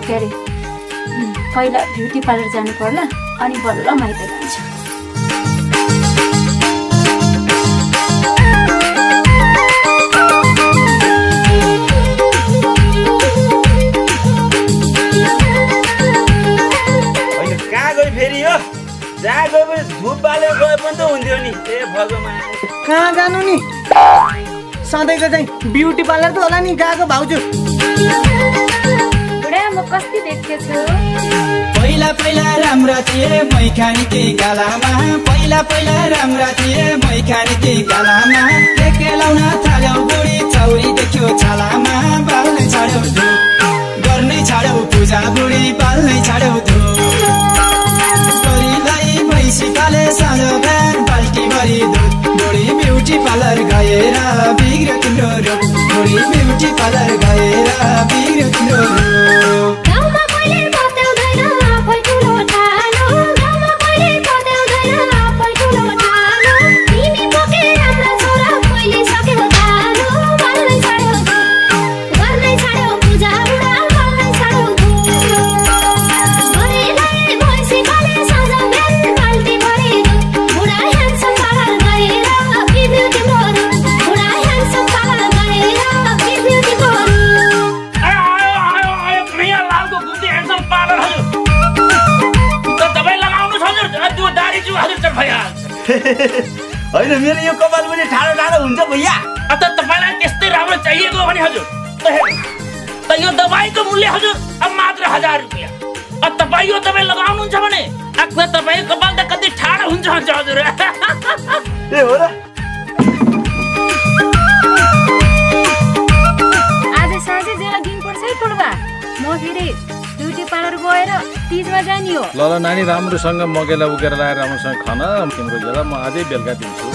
के अरे पहिला ब्युटी पार्लर जानु पर्ला अनि बल्ल माइत जान्छु। होइन कहाँ गयो फेरि यो जहाँ गयो धुप बालेर गए पनि त हुन्थ्यो नि। ए भगवान्। कहाँ जानु नि? सधैँको चाहिँ ब्युटी पार्लर त होला नि गएको भाउजू। म कति देख्दैछु पहिला पहिला राम्रा थिए मै खाने गालामा। पहिला पहिला राम्रा थिए मै खाने केही गालामा। के लाउन थाल्यौ बुढी चौरी देख्यो छालामा। बाल्नै छाड्यौ धुप गर्नै छाड्यौ पूजा बुढी बाल्नै छाड्यौ धुप। छोरीलाई भैँसी पाले साँझ बिहान बाल्टी भरी दुध। बुढी ब्युटी पार्लर गएर बिग्रियो तिम्रो रूप। बुढी ब्युटी पार्लर गएर बिग्रियो तिम्रो रूप। तपाईँ यो दबाई लगाउनुहुन्छ भने आफ्नो तपाईँको कपाल त कति ठाडो हुन्छ हुन्छ हजुर। ए हो र। आज साँझै जेला दिनुपर्छ है बुढबा म फेरि ब्युटी पार्लर गएर तिजमा जाने हो। ल ल नानी राम्रोसँग मगेला उकेर लगाएर राम्रोसँग खान। तिम्रो म बेलुका दिन्छु।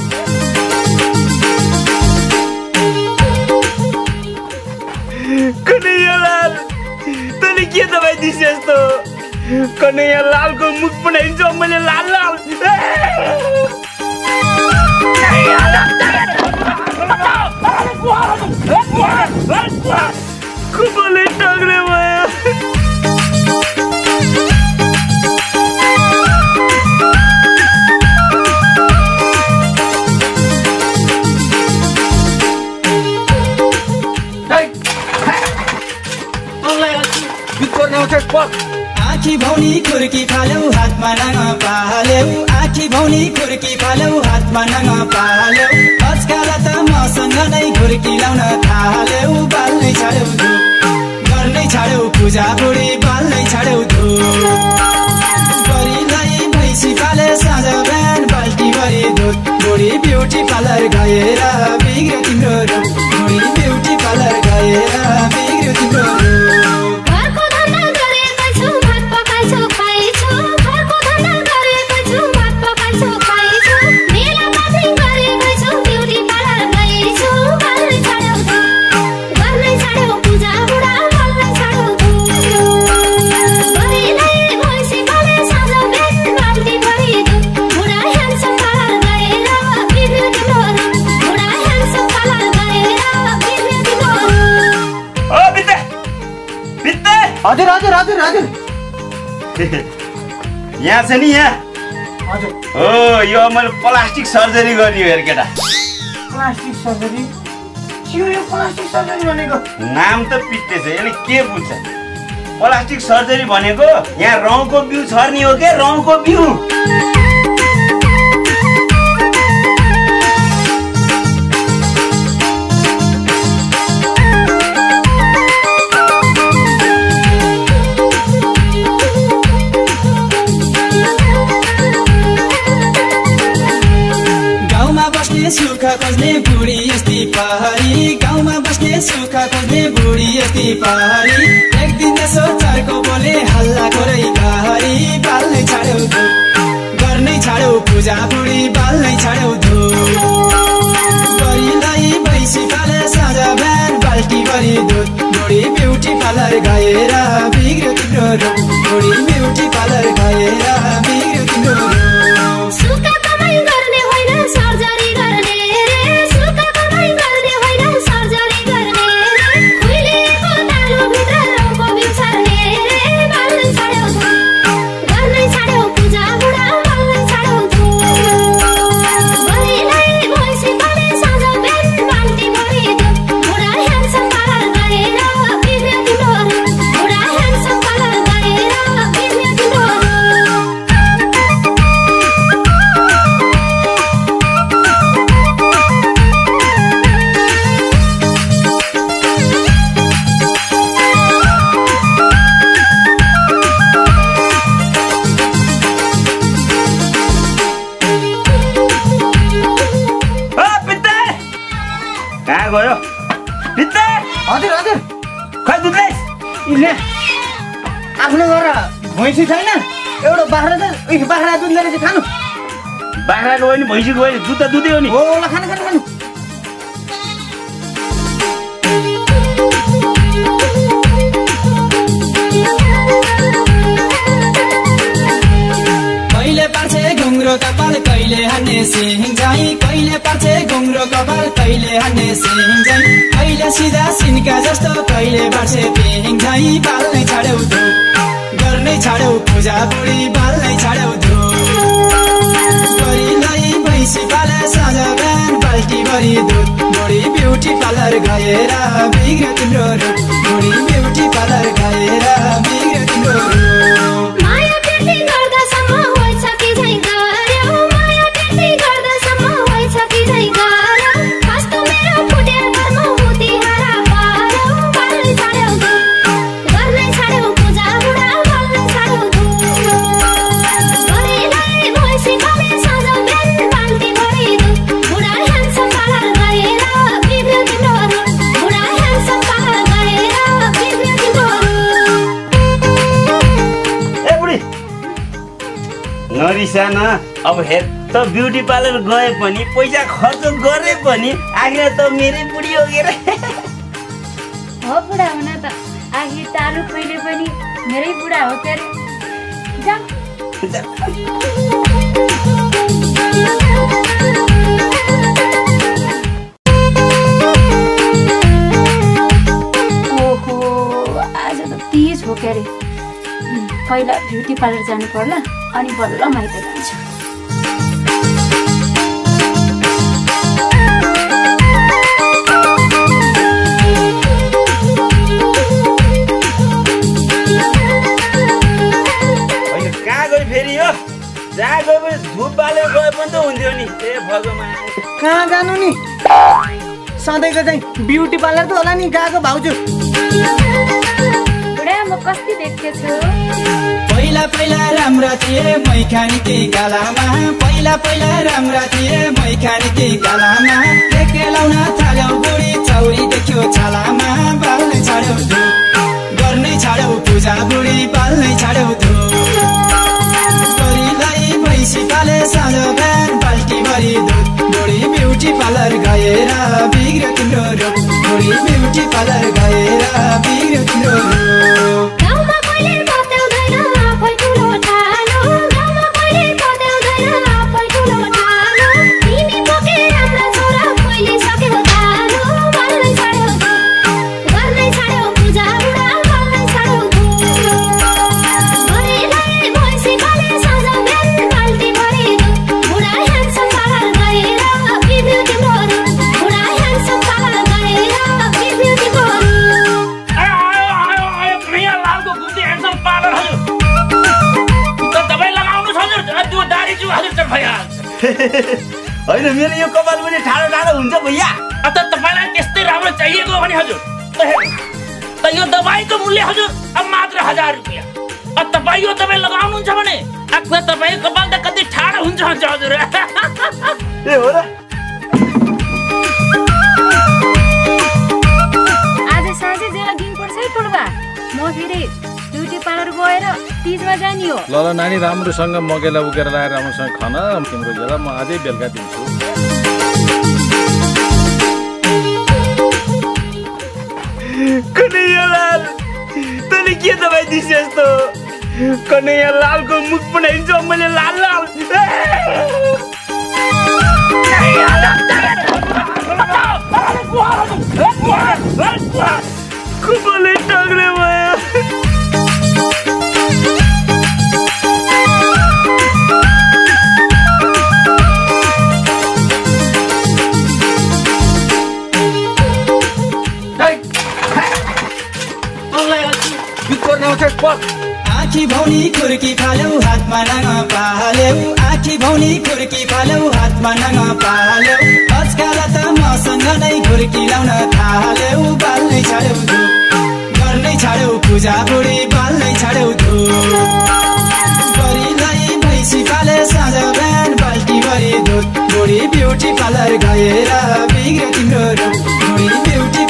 कन्हैया लाल तैँले के दबाई दिस यस्तो? कन्हैया लालको मुख बनाइन्छ मैले लाल लाल। कुपले टक्रे भयो। आखी भौनी खुर्की फाल्यौ हातमा नाङ पाल्यौ आखी भौनी खुर्की फाल्यौ हातमा नाङ पाल्यौ आजकाल त मसँग नै खुर्की लाउन थाल्यौ बाल्नै छाड्यौ धुप गर्नै छाड्यौ पूजा बुढी बाल्नै छाड्यौ धुप। गरिलाई भैँसी पाले साँझ बिहान बाल्टी भरी दुध। बुढी ब्युटी पार्लर गएर बिग्रियो तिम्रो बुढी ब्युटी हजुर हजुर हजुर हजुर यहाँ छ नि यहाँ। हजुर। हो यो मैले प्लास्टिक सर्जरी गर्ने हो हेर केटा। प्लास्टिक सर्जरी के हो यो प्लास्टिक सर्जरी भनेको? नाम त पिट्टे छ यसले के बुझ्छ? प्लास्टिक सर्जरी भनेको यहाँ रौँको बिउ छर्ने हो के? रौँको बिउ। बुढी बाल्नै छाड्यौ धुप। गरिलाई भैँसी पाले बिहान बाल्टी ब्युटी पार्लर गएर बिग्रियो तिम्रो ब्युटी पार्लर गएर गयो भित्ता हजुर हजुर खै दुधले ले आफ्नो घर भैँसी छैन एउटा बाख्रा उयो बाख्रा दुध लिएर चाहिँ खानु बाख्राको भयो नि भैँसीको भयो नि दुध त दुधै हो नि हो ल खानु खानु खानु कहिले पार्छे घुङ्रो कपाल कहिले हान्ने सिङ हान्ने सिङ जाइ कहिले सिधा सिन्का जस्तो कहिले बार्छे पिङ जाइ बाल्नै छाड्यौ धु गर्नै छाड्यौ पूजा बुढी बाल्नै छाड्यौ धु गरिलाई भैँसी पाले साँझ बिहान बाल्टी भरि दुध। बुढी ब्युटी पार्लर गएर बिग्र तिम्रो रुख बुढी नरिसान अब हेर। त ब्युटी पार्लर गए पनि पैसा खर्च गरे पनि आखिर त मेरै बुढी हो के रे? हो बुढा हुन त। आखिर तालु कहिले पनि मेरै बुढा हो के पहिला ब्युटी पार्लर जानु पर्ला अनि बल्ल माइत जान्छु। गयो फेरि हो? जहाँ गयो पनि धुप बालेर गए पनि त हुन्थ्यो नि। ए भगवान्। कहाँ जानु नि? सधैँको चाहिँ ब्युटी पार्लर त होला नि गएको भाउजू? बुढा म देख्दैछु पहिला पहिला राम्रा थिए मै खाने त्यही गालामा। पहिला पहिला राम्रा थिए मै खाने त्यही गालामा। के लाउन थाल्यौ बुढी चौरी देख्यो छालामा। बाल्नै छाड्यौ धु गर्नै छाड्यौ पूजा बुढी बाल्नै छाड्यौ धु गरिलाई भैँसी पाले साँझ तपाईँ यो दबाई लगाउनुहुन्छ भने आखिर तपाईँको कपाल त कति ठाडो हुन्छ हुन्छ हजुर। ए हो र। आज साँझै जेला दिनुपर्छ है पुलबा म फेरि ब्युटी पार्लर गएर तिजमा जाने हो। ल ल नानी राम्रोसँग मगेला उकेर लगाएर राम्रोसँग खान। तिम्रो ज्यादा म अझै बेलुका दिन्छु। कन्हैयालाल तैँले के दबाई दिस यस्तो? कन्हैयालालको मुख बनाइन्छ मैले लाल लाल। कुपले टक्रे भयो। आखी भौनी खुर्की फाल्यौ हातमा नाङ पाल्यौ आखी भौनी खुर्की फाल्यौ हातमा नाङ पाल्यौ आजकाल त मसँग नै खुर्की लाउन थाल्यौ बाल्नै छाड्यौ धु गर्नै छाड्यौ पूजा बुढी बाल्नै छाड्यौ धु गरिलाई भैँसी पाले साँझ बिहान बाल्टी भरि दुध। बुढी ब्युटी पार्लर गएर बिग्र तिम्रो रुख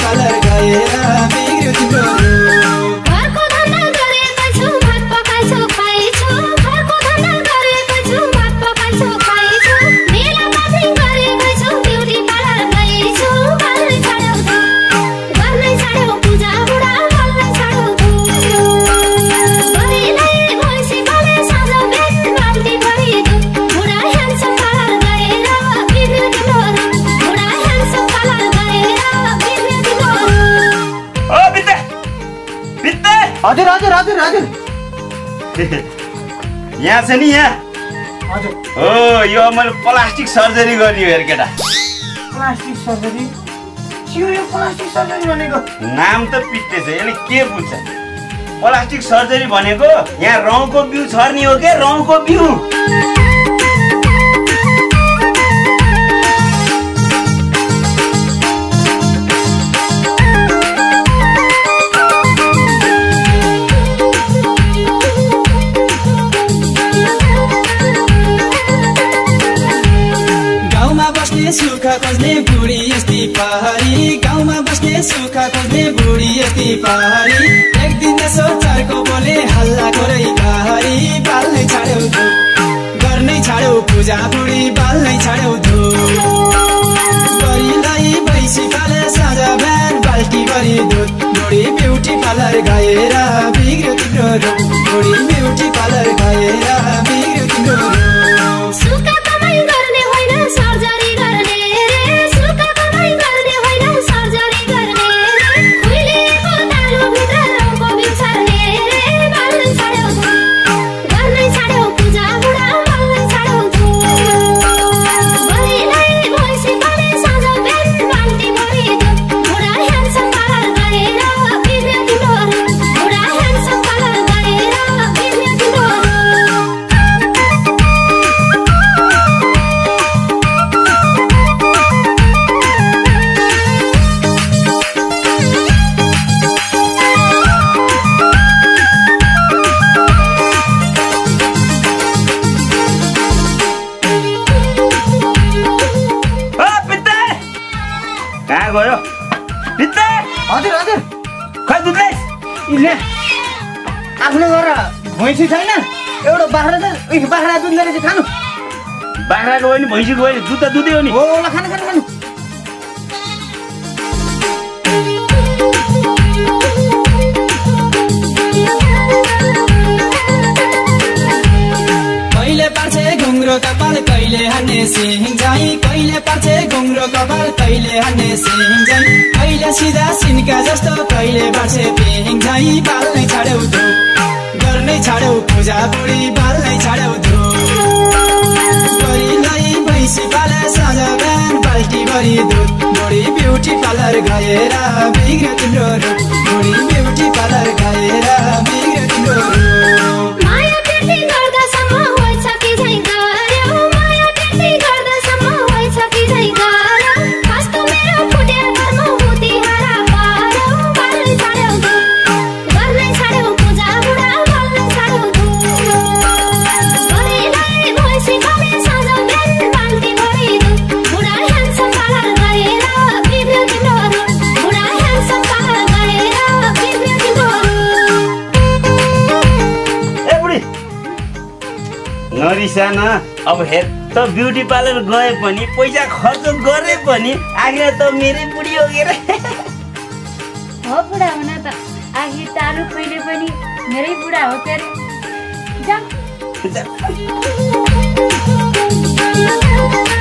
हजुर हजुर हजुर हजुर यहाँ छ नि यहाँ। हजुर। हो यो मैले प्लास्टिक सर्जरी गर्ने हो हेर केटा प्लास्टिक सर्जरी के हो यो प्लास्टिक सर्जरी भनेको? नाम त पिट्टे छ यसले के बुझ्छ? प्लास्टिक सर्जरी भनेको यहाँ रौँको बिउ छर्ने हो के? रौँको बिउ। बुढी बाल्नै छाड्यौ साँझ बिहान बाल्टी गरी दुध बुढी ब्युटी पार्लर गएर बिग्रियो ब्युटी पार्लर गएर बिग्रियो कहाँ गयो हजुर हजुर। खै दुधले। आफ्नो घर भैँसी छैन। एउटा बाख्रा उयो बाख्रा दुध लिएर चाहिँ खानु। बाख्राको भयो नि भैँसीको भयो नि दुध त दुधै हो नि। हो खानु खानु खानु। हान्ने सिंह जाई कहिले पार्छे घुङ्रो कपाल कहिले हान्ने सिंह जाई कहिले सिधा सिन्का जस्तो कहिले बार्छे पिङ जाई बाल्नै छाड्यौ धो गर्नै छाड्यौ पूजा बुढी बाल्नै छाड्यौ धो। गरिलाई भैँसी पाले साँझ बिहान बाल्टी भरी दुध। बुढी ब्युटी पार्लर गएर बिग्रियो तिम्रो रूप बुढी नरिसा न। अब हेर त ब्युटी पार्लर गए पनि पैसा खर्च गरे पनि आखिर त मेरै बुढी हो के रे? हो बुढा हुन त। आखिर तारु कहिले पनि मेरै बुढा हो के अरे.